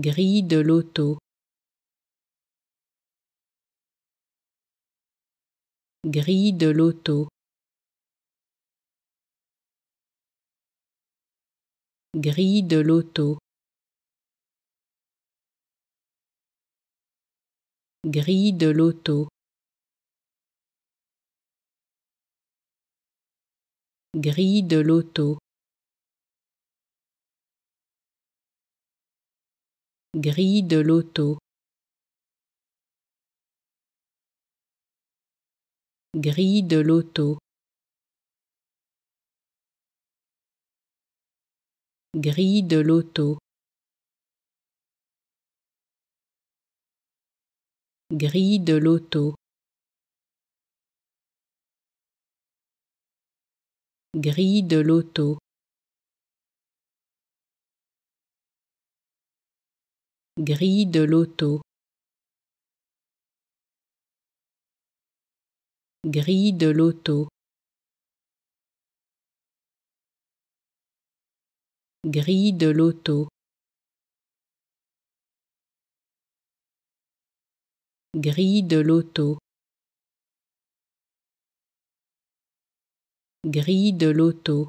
Grille de loto. Grille de loto. Grille de loto. Grille de loto. Grille de loto. Grille de loto. Grille de loto. Grille de loto. Grille de loto. Grille de loto. Grille de loto. Grille de loto. Grille de loto. Grille de loto. Grille de loto.